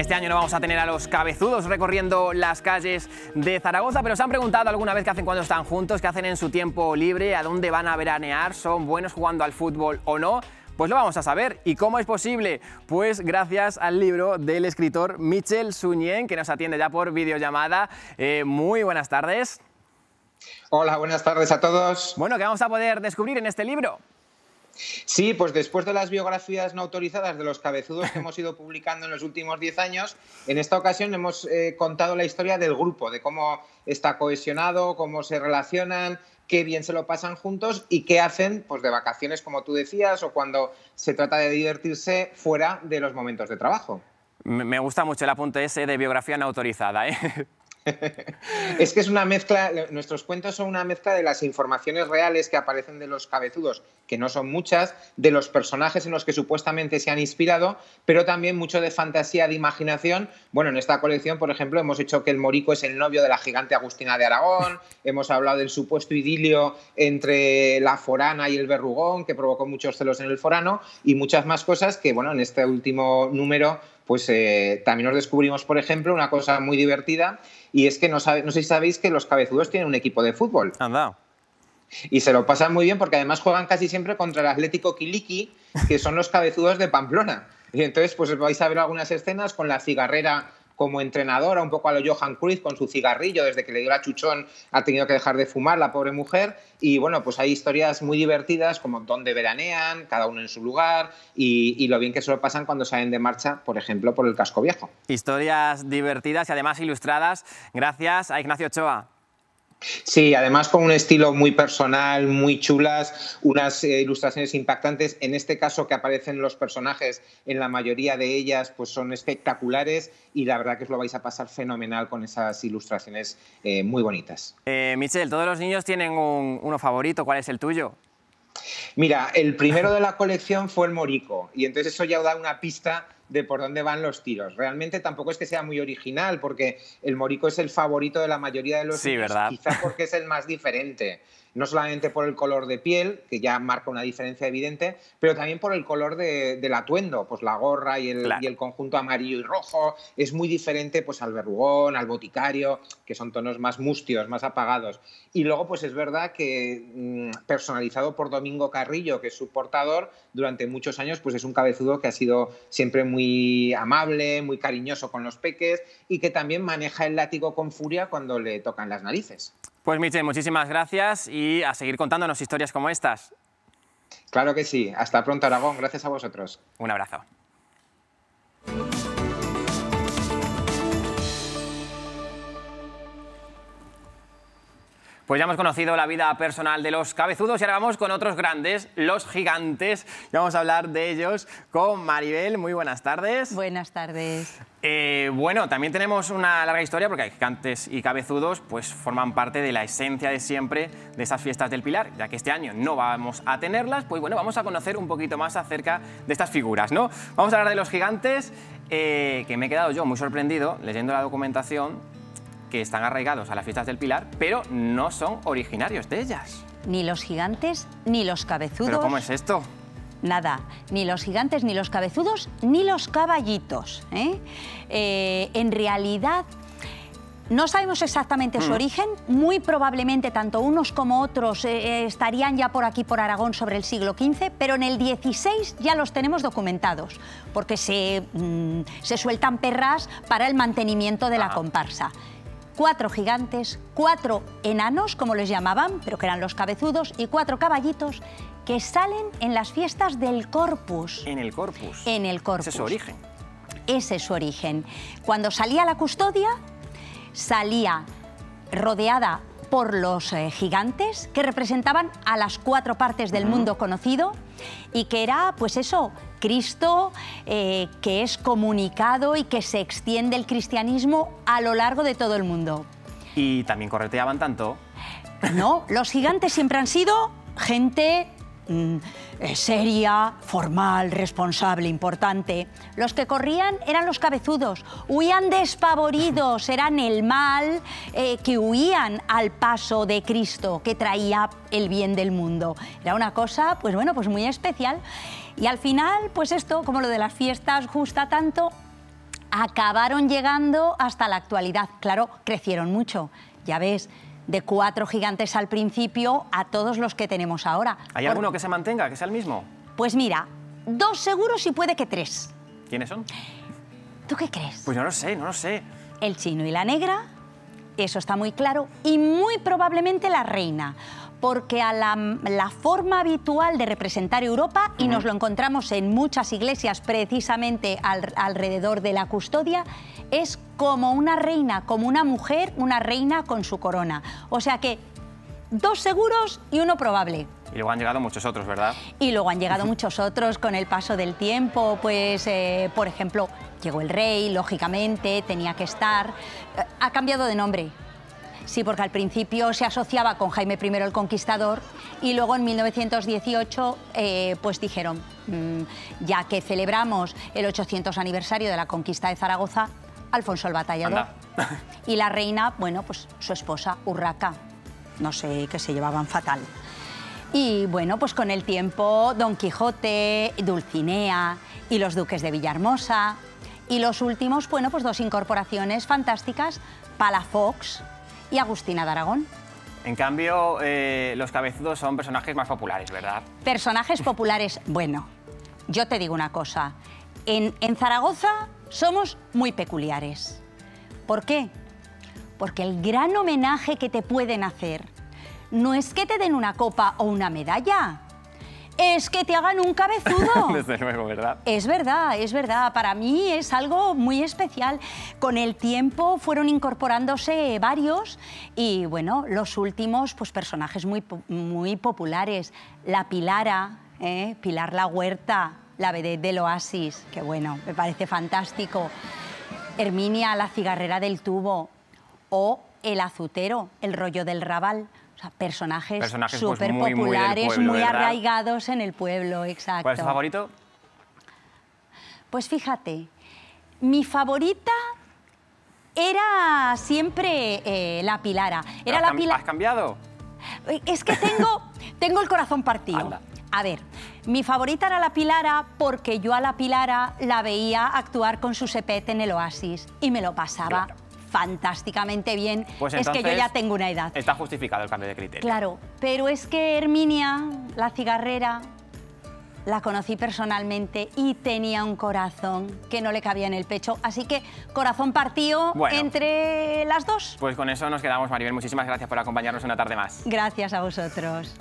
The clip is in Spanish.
Este año no vamos a tener a los cabezudos recorriendo las calles de Zaragoza, pero se han preguntado alguna vez qué hacen cuando están juntos, qué hacen en su tiempo libre, a dónde van a veranear, son buenos jugando al fútbol o no. Pues lo vamos a saber. ¿Y cómo es posible? Pues gracias al libro del escritor Michel Suñén, que nos atiende ya por videollamada. Eh, muy buenas tardes. Hola, buenas tardes a todos. Bueno, ¿qué vamos a poder descubrir en este libro? Sí, pues después de las biografías no autorizadas de los cabezudos que hemos ido publicando en los últimos 10 años, en esta ocasión hemos eh, contado la historia del grupo, de cómo está cohesionado, cómo se relacionan, qué bien se lo pasan juntos y qué hacen pues, de vacaciones, como tú decías, o cuando se trata de divertirse fuera de los momentos de trabajo. Me gusta mucho el apunte ese de biografía no autorizada. ¿eh? Es que es una mezcla, nuestros cuentos son una mezcla de las informaciones reales que aparecen de los cabezudos, que no son muchas, de los personajes en los que supuestamente se han inspirado, pero también mucho de fantasía, de imaginación. Bueno, en esta colección, por ejemplo, hemos hecho que el morico es el novio de la gigante Agustina de Aragón, hemos hablado del supuesto idilio entre la forana y el verrugón, que provocó muchos celos en el forano, y muchas más cosas que, bueno, en este último número pues eh, también nos descubrimos, por ejemplo, una cosa muy divertida y es que no, sé si sabéis que los cabezudos tienen un equipo de fútbol. Anda. Y se lo pasan muy bien porque además juegan casi siempre contra el Atlético Quiliqui, que son los cabezudos de Pamplona. Y entonces, pues vais a ver algunas escenas con la cigarrera como entrenadora, un poco a lo Johan Cruyff con su cigarrillo, desde que le dio la chuchón ha tenido que dejar de fumar la pobre mujer. Y bueno, pues hay historias muy divertidas como dónde veranean, cada uno en su lugar y, lo bien que se lo pasan cuando salen de marcha, por ejemplo, por el casco viejo. Historias divertidas y además ilustradas gracias a Ignacio Ochoa. Sí, además con un estilo muy personal, muy chulas, unas eh, ilustraciones impactantes. En este caso que aparecen los personajes, en la mayoría de ellas, pues son espectaculares y la verdad que os lo vais a pasar fenomenal con esas ilustraciones eh, muy bonitas. Eh, Michelle, todos los niños tienen uno favorito. ¿Cuál es el tuyo? Mira, el primero de la colección fue el Morico y entonces eso ya da una pista de por dónde van los tiros. Realmente tampoco es que sea muy original, porque el morico es el favorito de la mayoría de los sí, ¿verdad? quizás porque es el más diferente no solamente por el color de piel, que ya marca una diferencia evidente, pero también por el color del atuendo, pues la gorra y el, y el, conjunto amarillo y rojo, es muy diferente pues al verrugón, al boticario, que son tonos más mustios, más apagados. Y luego pues es verdad que mm, personalizado por Domingo Carrillo, que es su portador, durante muchos años pues es un cabezudo que ha sido siempre muy amable, muy cariñoso con los peques y que también maneja el látigo con furia cuando le tocan las narices. Pues Michel, muchísimas gracias y a seguir contándonos historias como estas. Claro que sí. Hasta pronto, Aragón. Gracias a vosotros. Un abrazo. Pues ya hemos conocido la vida personal de los cabezudos y ahora vamos con otros grandes, los gigantes. Y vamos a hablar de ellos con Maribel. Muy buenas tardes. Buenas tardes. Eh, bueno, también tenemos una larga historia porque gigantes y cabezudos pues forman parte de la esencia de siempre de esas fiestas del Pilar. Ya que este año no vamos a tenerlas, pues bueno, vamos a conocer un poquito más acerca de estas figuras, ¿no? Vamos a hablar de los gigantes, eh, que me he quedado yo muy sorprendido leyendo la documentación que están arraigados a las fiestas del Pilar, pero no son originarios de ellas. Ni los gigantes ni los cabezudos. ¿Pero cómo es esto? Nada, ni los gigantes, ni los cabezudos, ni los caballitos. ¿eh? Eh, en realidad, no sabemos exactamente su mm. origen, muy probablemente tanto unos como otros eh, estarían ya por aquí, por Aragón, sobre el siglo XV, pero en el XVI ya los tenemos documentados, porque se, mm, se sueltan perras para el mantenimiento de la comparsa cuatro gigantes, cuatro enanos, como les llamaban, pero que eran los cabezudos, y cuatro caballitos que salen en las fiestas del Corpus. En el Corpus. En el Corpus. Ese es su origen. Ese es su origen. Cuando salía la custodia, salía rodeada por los eh, gigantes que representaban a las cuatro partes del mundo conocido y que era, pues eso, Cristo eh, que es comunicado y que se extiende el cristianismo a lo largo de todo el mundo. ¿Y también correteaban tanto? No, los gigantes siempre han sido gente Mm, eh, seria, formal, responsable, importante. Los que corrían eran los cabezudos, huían despavoridos, eran el mal eh, que huían al paso de Cristo, que traía el bien del mundo. Era una cosa, pues bueno, pues muy especial. Y al final, pues esto, como lo de las fiestas gusta tanto, acabaron llegando hasta la actualidad. Claro, crecieron mucho, ya ves, de cuatro gigantes al principio a todos los que tenemos ahora. ¿Hay Por- alguno que se mantenga, que sea el mismo? Pues mira, dos seguros y puede que tres. ¿Quiénes son? ¿Tú qué crees? Pues no lo sé, no lo sé. El chino y la negra, eso está muy claro, y muy probablemente la reina, porque a la, la forma habitual de representar Europa, y nos lo encontramos en muchas iglesias precisamente al- alrededor de la custodia, es como una reina, como una mujer, una reina con su corona. O sea que dos seguros y uno probable. Y luego han llegado muchos otros, ¿verdad? Y luego han llegado muchos otros con el paso del tiempo, pues, eh, por ejemplo, llegó el rey, lógicamente, tenía que estar. Eh, ha cambiado de nombre. Sí, porque al principio se asociaba con Jaime I el Conquistador y luego en 1918 eh, pues dijeron, mm, ya que celebramos el 800 aniversario de la conquista de Zaragoza, Alfonso el Batallador. Y la reina, bueno, pues su esposa, Urraca. No sé, que se llevaban fatal. Y bueno, pues con el tiempo, Don Quijote, Dulcinea y los duques de Villahermosa. Y los últimos, bueno, pues dos incorporaciones fantásticas, Palafox y Agustina de Aragón. En cambio, eh, los cabezudos son personajes más populares, ¿verdad? Personajes populares, bueno, yo te digo una cosa, en, en Zaragoza somos muy peculiares. ¿Por qué? Porque el gran homenaje que te pueden hacer no es que te den una copa o una medalla, es que te hagan un cabezudo. Desde luego, ¿verdad? Es verdad, es verdad. Para mí es algo muy especial. Con el tiempo fueron incorporándose varios y, bueno, los últimos, pues personajes muy, muy populares. La Pilara, ¿eh? Pilar La Huerta, la vedette del Oasis, que bueno, me parece fantástico. Herminia, la cigarrera del tubo. O el azutero, el rollo del rabal. O sea, personajes, pues, súper muy, populares, pueblo, muy arraigados en el pueblo, exacto. ¿Cuál es tu favorito? Pues fíjate, mi favorita era siempre eh, la Pilara. Era ¿Has la Pilara. ¿Has cambiado? Es que tengo, tengo el corazón partido. Anda. A ver, mi favorita era la Pilara porque yo a la Pilara la veía actuar con su sepete en el Oasis y me lo pasaba Claro. Fantásticamente bien. Pues es que yo ya tengo una edad. Está justificado el cambio de criterio. Claro, pero es que Herminia, la cigarrera, la conocí personalmente y tenía un corazón que no le cabía en el pecho. Así que corazón partido Bueno. entre las dos. Pues con eso nos quedamos, Maribel. Muchísimas gracias por acompañarnos una tarde más. Gracias a vosotros.